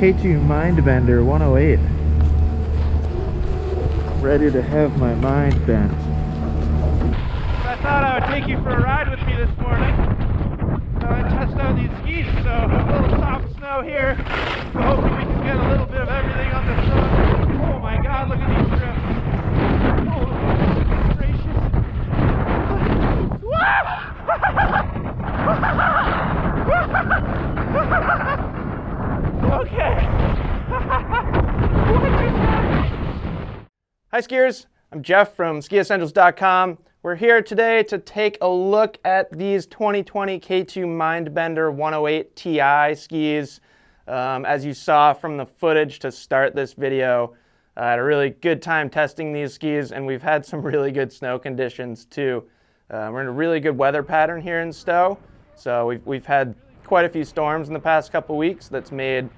those things. K2 Mindbender 108. Ready to have my mind bent. I thought I would take you for a ride with me this morning. So I test out these skis. So a little soft snow here. So hopefully we can get a little bit of everything on the snow. Oh my god, look at these trips. Oh, okay. Hi skiers, I'm Jeff from skiessentials.com. We're here today to take a look at these 2020 K2 Mindbender 108 Ti skis. Um, as you saw from the footage to start this video, I had a really good time testing these skis and we've had some really good snow conditions too. Uh, we're in a really good weather pattern here in Stowe. So we've, we've had quite a few storms in the past couple weeks that's made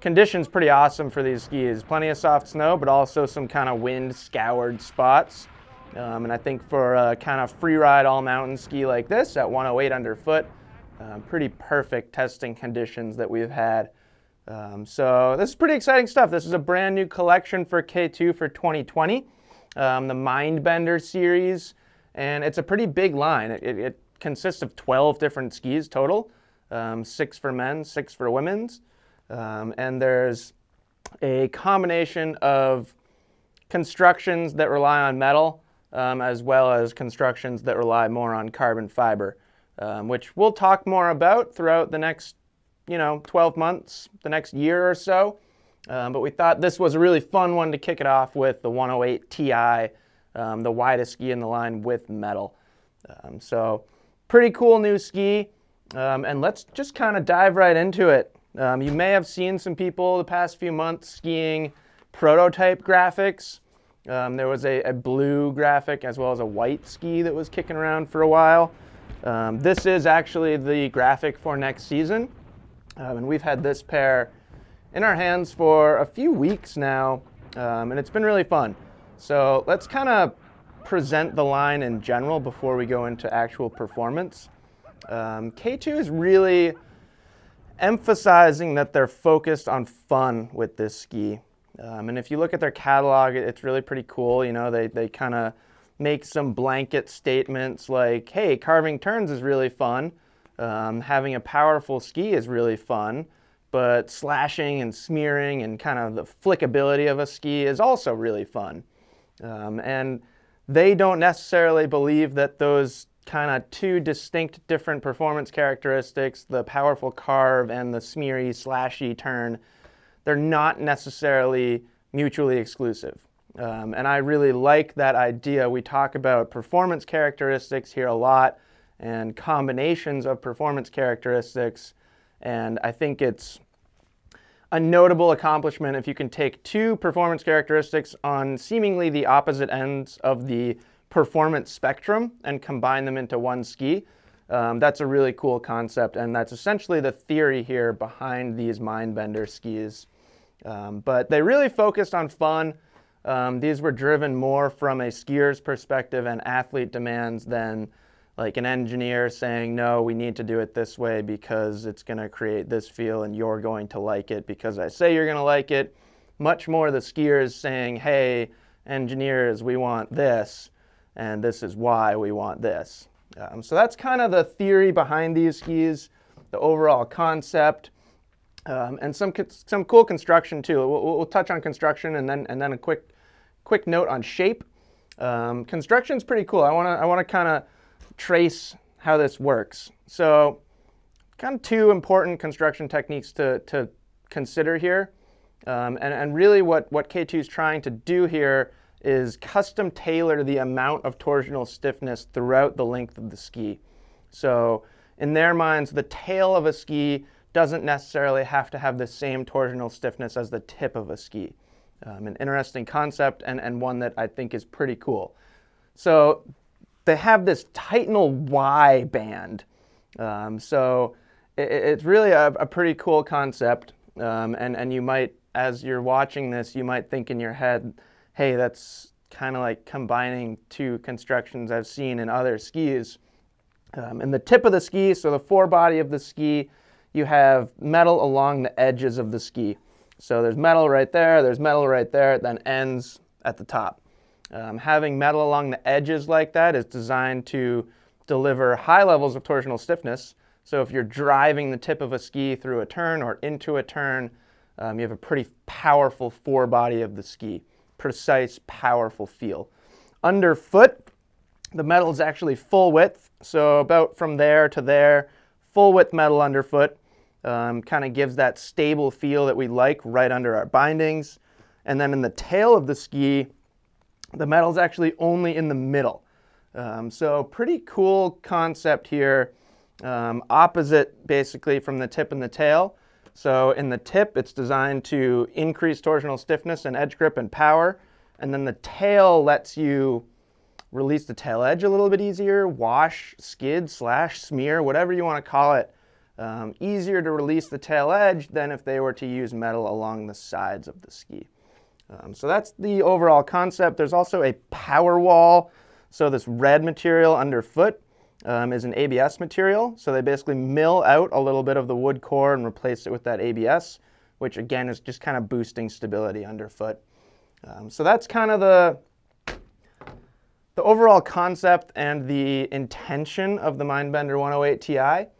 conditions pretty awesome for these skis. Plenty of soft snow, but also some kind of wind scoured spots. Um, and I think for a kind of free ride all mountain ski like this at 108 underfoot, uh, pretty perfect testing conditions that we've had. Um, so this is pretty exciting stuff. This is a brand new collection for K2 for 2020, um, the Mindbender series, and it's a pretty big line. It, it, it consists of 12 different skis total, um, six for men, six for women's. Um, and there's a combination of constructions that rely on metal um, as well as constructions that rely more on carbon fiber, um, which we'll talk more about throughout the next, you know, 12 months, the next year or so. Um, but we thought this was a really fun one to kick it off with the 108 Ti, um, the widest ski in the line with metal. Um, so pretty cool new ski. Um, and let's just kind of dive right into it. Um, you may have seen some people the past few months skiing prototype graphics. Um, there was a, a, blue graphic as well as a white ski that was kicking around for a while. Um, this is actually the graphic for next season. Um, and we've had this pair in our hands for a few weeks now, um, and it's been really fun. So let's kind of present the line in general before we go into actual performance. Um, K2 is really emphasizing that they're focused on fun with this ski. Um, and if you look at their catalog, it's really pretty cool. You know, they, they kind of make some blanket statements like, hey, carving turns is really fun. Um, having a powerful ski is really fun. But slashing and smearing and kind of the flickability of a ski is also really fun. Um, and they don't necessarily believe that those kind of two distinct different performance characteristics, the powerful carve and the smeary, slashy turn, they're not necessarily mutually exclusive. Um, and I really like that idea. We talk about performance characteristics here a lot and combinations of performance characteristics. And I think it's a notable accomplishment if you can take two performance characteristics on seemingly the opposite ends of the performance spectrum and combine them into one ski. Um, that's a really cool concept, and that's essentially the theory here behind these Mindbender skis. Um, but they really focused on fun. Um, these were driven more from a skier's perspective and athlete demands than like an engineer saying, no, we need to do it this way because it's going to create this feel and you're going to like it because I say you're going to like it. Much more the skiers saying, hey, engineers, we want this and this is why we want this. Um, so that's kind of the theory behind these skis, the overall concept, um, and some some cool construction too. We'll, we'll, touch on construction and then and then a quick quick note on shape. Um, construction's pretty cool. I want to I want to kind of trace how this works. So kind of two important construction techniques to, to consider here. Um, and, and really what, what K2 is trying to do here is custom tailor the amount of torsional stiffness throughout the length of the ski. So in their minds, the tail of a ski doesn't necessarily have to have the same torsional stiffness as the tip of a ski. Um, an interesting concept and, and one that I think is pretty cool. So they have this Titanal Y band. Um, so it, it's really a, a, pretty cool concept. Um, and, and you might, as you're watching this, you might think in your head, hey, that's kind of like combining two constructions I've seen in other skis. Um, and the tip of the ski, so the forebody of the ski, you have metal along the edges of the ski. So there's metal right there, there's metal right there, it then ends at the top. Um, having metal along the edges like that is designed to deliver high levels of torsional stiffness. So if you're driving the tip of a ski through a turn or into a turn, um, you have a pretty powerful forebody of the ski, precise, powerful feel. Underfoot, the metal is actually full width, so about from there to there, full width metal underfoot. Um, kind of gives that stable feel that we like right under our bindings. And then in the tail of the ski, the metal is actually only in the middle. Um, so pretty cool concept here. Um, opposite basically from the tip and the tail. So in the tip, it's designed to increase torsional stiffness and edge grip and power. And then the tail lets you release the tail edge a little bit easier, wash, skid, slash, smear, whatever you want to call it um, easier to release the tail edge than if they were to use metal along the sides of the ski. Um, so that's the overall concept. There's also a power wall. So this red material underfoot um, is an ABS material. So they basically mill out a little bit of the wood core and replace it with that ABS, which again is just kind of boosting stability underfoot. Um, so that's kind of the the overall concept and the intention of the Mindbender 108 Ti.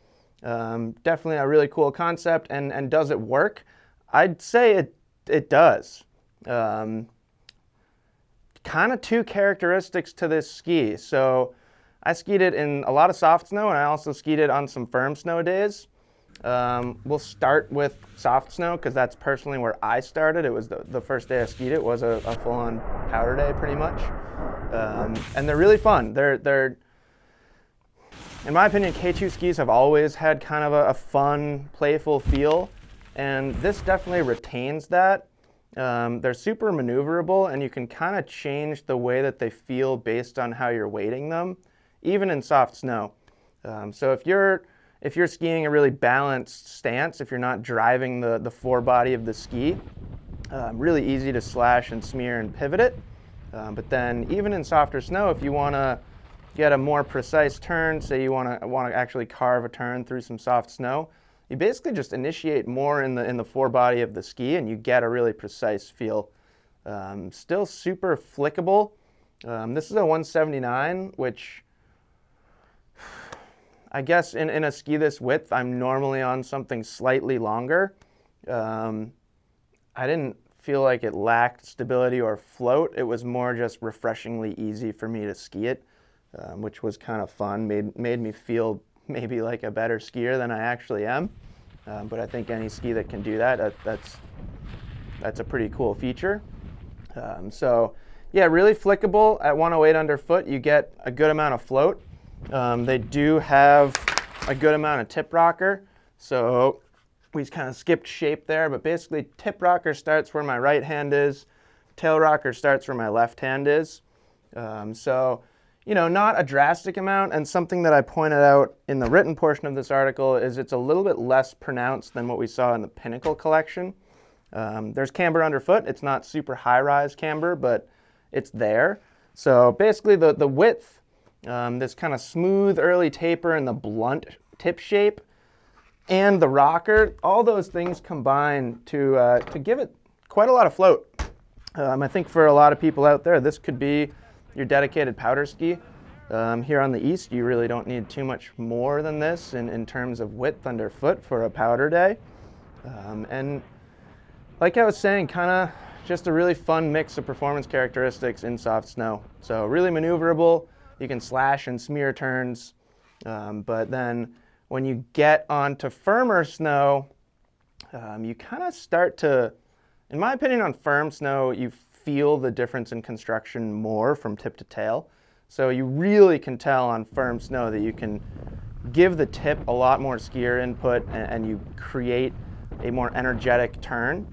Um, definitely a really cool concept, and, and does it work? I'd say it, it does. Um, kind of two characteristics to this ski. So I skied it in a lot of soft snow, and I also skied it on some firm snow days. Um, we'll start with soft snow because that's personally where I started. It was the, the first day I skied it was a, a full-on powder day, pretty much. Um, and they're really fun. They're they're in my opinion, K2 skis have always had kind of a, a fun, playful feel, and this definitely retains that. Um, they're super maneuverable, and you can kind of change the way that they feel based on how you're weighting them, even in soft snow. Um, so if you're if you're skiing a really balanced stance, if you're not driving the, the forebody of the ski, um, really easy to slash and smear and pivot it. Um, but then even in softer snow, if you want to get a more precise turn, say you want to want to actually carve a turn through some soft snow, you basically just initiate more in the in the forebody of the ski, and you get a really precise feel. Um, still super flickable. Um, this is a 179, which I guess in, in a ski this width, I'm normally on something slightly longer. Um, I didn't feel like it lacked stability or float. It was more just refreshingly easy for me to ski it um, which was kind of fun. Made made me feel maybe like a better skier than I actually am. Um, but I think any ski that can do that, that that's that's a pretty cool feature. Um, so yeah, really flickable at 108 underfoot. You get a good amount of float. Um, they do have a good amount of tip rocker. So we kind of skipped shape there, but basically tip rocker starts where my right hand is, tail rocker starts where my left hand is. Um, so you know, not a drastic amount. And something that I pointed out in the written portion of this article is it's a little bit less pronounced than what we saw in the Pinnacle collection. Um, there's camber underfoot. It's not super high rise camber, but it's there. So basically, the, the width, um, this kind of smooth early taper and the blunt tip shape, and the rocker, all those things combine to, uh, to give it quite a lot of float. Um, I think for a lot of people out there, this could be your dedicated powder ski. Um, here on the east, you really don't need too much more than this in, in terms of width underfoot for a powder day. Um, and like I was saying, kind of just a really fun mix of performance characteristics in soft snow. So really maneuverable, you can slash and smear turns, um, but then when you get onto firmer snow, um, you kind of start to, in my opinion, on firm snow, you feel the difference in construction more from tip to tail. So you really can tell on firm snow that you can give the tip a lot more skier input and, and you create a more energetic turn.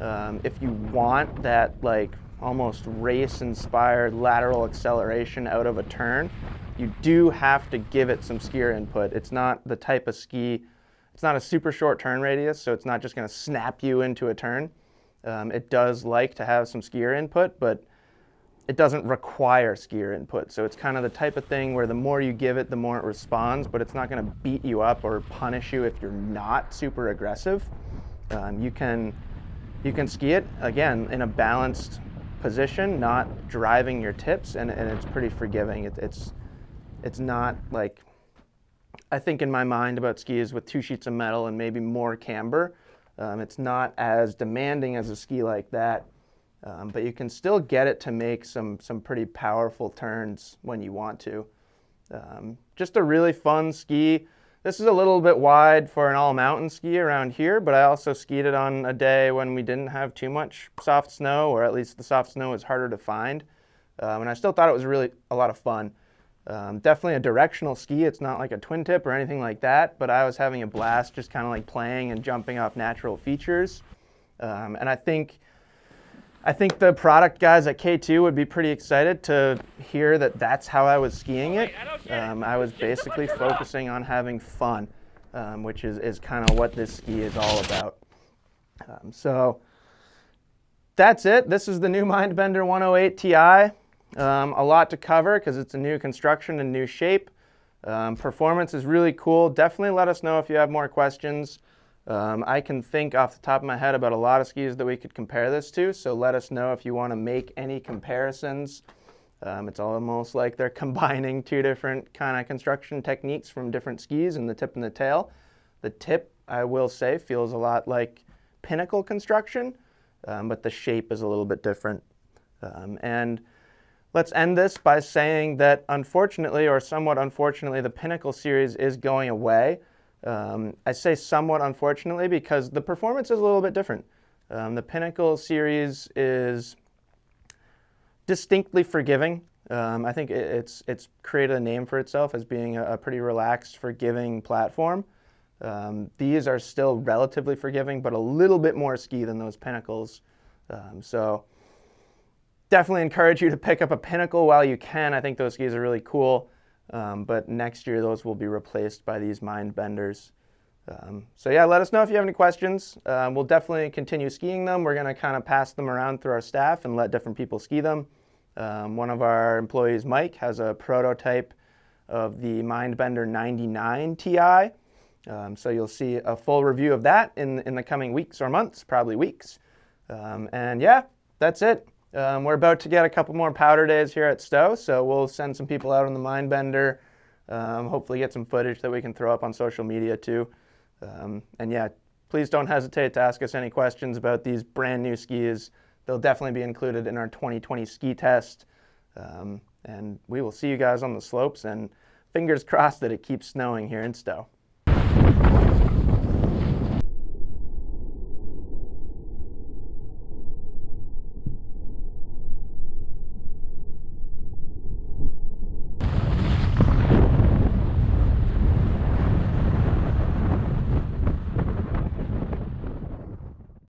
Um, if you want that like almost race inspired lateral acceleration out of a turn, you do have to give it some skier input. It's not the type of ski, it's not a super short turn radius, so it's not just gonna snap you into a turn. Um, it does like to have some skier input, but it doesn't require skier input. So it's kind of the type of thing where the more you give it, the more it responds, but it's not going to beat you up or punish you if you're not super aggressive. Um, you can you can ski it again in a balanced position, not driving your tips, and, and it's pretty forgiving. It, it's it's not like I think in my mind about skis with two sheets of metal and maybe more camber. Um, it's not as demanding as a ski like that, um, but you can still get it to make some some pretty powerful turns when you want to. Um, just a really fun ski. This is a little bit wide for an all mountain ski around here, but I also skied it on a day when we didn't have too much soft snow, or at least the soft snow was harder to find. Um, and I still thought it was really a lot of fun. Um, definitely a directional ski. It's not like a twin tip or anything like that, but I was having a blast just kind of like playing and jumping off natural features. Um, and I think I think the product guys at K2 would be pretty excited to hear that that's how I was skiing it. Um, I was basically focusing on having fun, um, which is, is kind of what this ski is all about. Um, so that's it. This is the new Mindbender 108 Ti. Um, a lot to cover because it's a new construction and new shape. Um, performance is really cool. Definitely let us know if you have more questions. Um, I can think off the top of my head about a lot of skis that we could compare this to, so let us know if you want to make any comparisons. Um, it's almost like they're combining two different kind of construction techniques from different skis in the tip and the tail. The tip, I will say, feels a lot like pinnacle construction, um, but the shape is a little bit different. Um, and let's end this by saying that unfortunately, or somewhat unfortunately, the Pinnacle series is going away. Um, I say somewhat unfortunately because the performance is a little bit different. Um, the Pinnacle series is distinctly forgiving. Um, I think it's it's created a name for itself as being a, a pretty relaxed, forgiving platform. Um, these are still relatively forgiving, but a little bit more ski than those Pinnacles. Um, so definitely encourage you to pick up a Pinnacle while you can. I think those skis are really cool. Um, but next year, those will be replaced by these Mindbenders. Um, so yeah, let us know if you have any questions. Um, we'll definitely continue skiing them. We're going to kind of pass them around through our staff and let different people ski them. Um, one of our employees, Mike, has a prototype of the Mindbender 99 Ti. Um, so you'll see a full review of that in, in the coming weeks or months, probably weeks. Um, and yeah, that's it. Um, we're about to get a couple more powder days here at Stowe, so we'll send some people out on the Mindbender. Um, hopefully, get some footage that we can throw up on social media too. Um, and yeah, please don't hesitate to ask us any questions about these brand new skis. They'll definitely be included in our 2020 ski test. Um, and we will see you guys on the slopes. And fingers crossed that it keeps snowing here in Stowe.